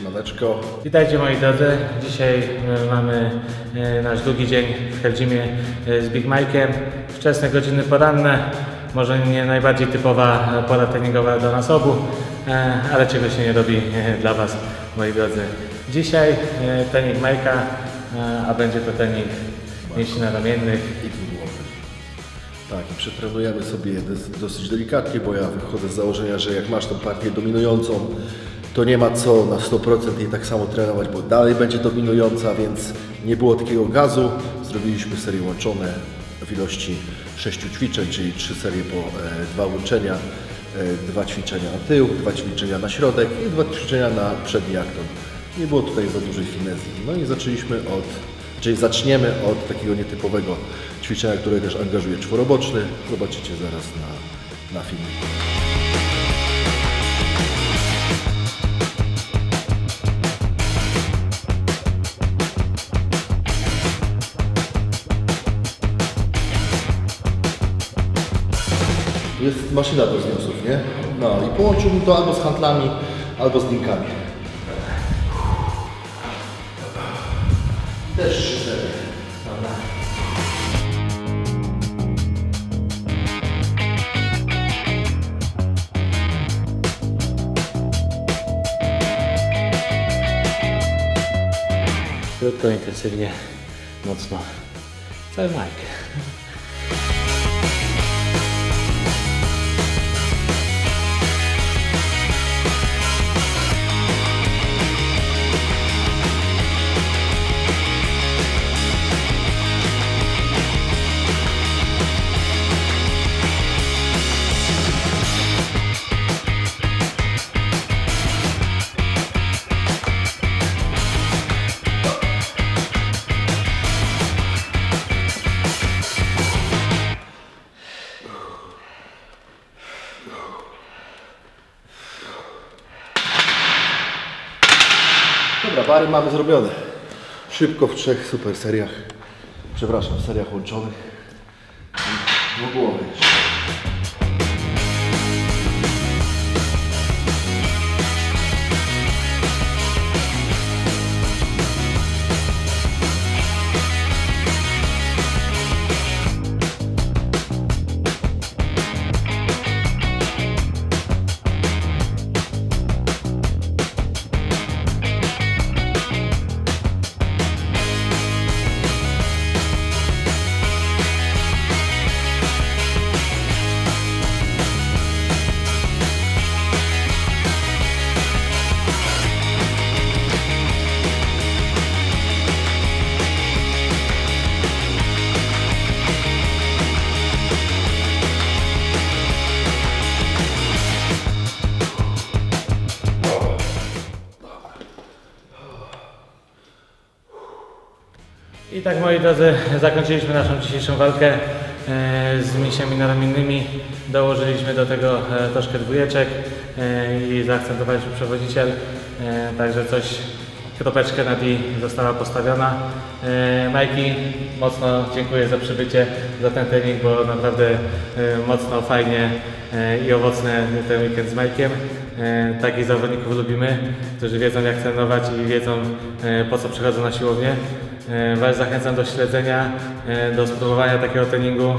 Siemaneczko. Witajcie moi drodzy. Dzisiaj e, mamy e, nasz długi dzień w Heldzimie e, z Big Mike'em. Wczesne godziny poranne, może nie najbardziej typowa pora treningowa dla nas obu, ale czego się nie robi dla Was moi drodzy. Dzisiaj trening e, a będzie to trening mięśni ramiennych. I dwugłowy. Tak, i przetrenujemy sobie dos- dosyć delikatnie, bo ja wychodzę z założenia, że jak masz tą partię dominującą, to nie ma co na 100% jej tak samo trenować, bo dalej będzie dominująca, więc nie było takiego gazu. Zrobiliśmy serie łączone w ilości 6 ćwiczeń, czyli 3 serie po e, dwa łączenia, e, dwa ćwiczenia na tył, dwa ćwiczenia na środek i dwa ćwiczenia na przedni akton. Nie było tutaj za dużej finezji. No i zaczęliśmy od, czyli zaczniemy od takiego nietypowego ćwiczenia, które też angażuje czworoboczny. Zobaczycie zaraz na, na filmiku. Jest maszyna do zniosów, nie? No i połączyłbym to albo z handlami, albo z linkami. Też serie. Krótko, intensywnie, mocno. Cały Mike. Dobra, bary mamy zrobione. Szybko w trzech super seriach. Przepraszam, seriach łączonych. Dwugłowy jeszcze. I tak moi drodzy, zakończyliśmy naszą dzisiejszą walkę e, z mięśniami naramiennymi. Dołożyliśmy do tego e, troszkę dwójeczek e, i zaakcentowaliśmy przewodniciel. E, Także coś, kropeczkę nad i została postawiona. Majki, mocno dziękuję za przybycie, za ten trening, bo naprawdę mocno, fajnie i owocny ten weekend z Majkiem. Takich zawodników lubimy, którzy wiedzą jak trenować i wiedzą po co przychodzą na siłownię. E, Was zachęcam do śledzenia, e, do spróbowania takiego treningu.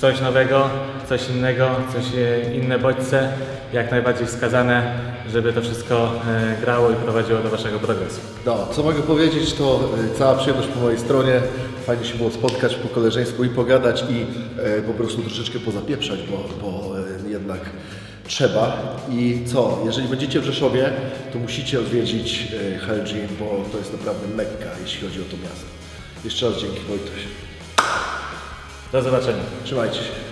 Coś nowego, coś innego, coś e, inne bodźce, jak najbardziej wskazane, żeby to wszystko grało i prowadziło do Waszego progresu. No, co mogę powiedzieć, to cała przyjemność po mojej stronie. Fajnie się było spotkać po koleżeńsku i pogadać i po prostu troszeczkę pozapieprzać, bo, bo jednak trzeba. I co, jeżeli będziecie w Rzeszowie, to musicie odwiedzić e, Hell Gym, bo to jest naprawdę mekka, jeśli chodzi o to miasto. Jeszcze raz dzięki Wojtuś. Do zobaczenia. Trzymajcie się.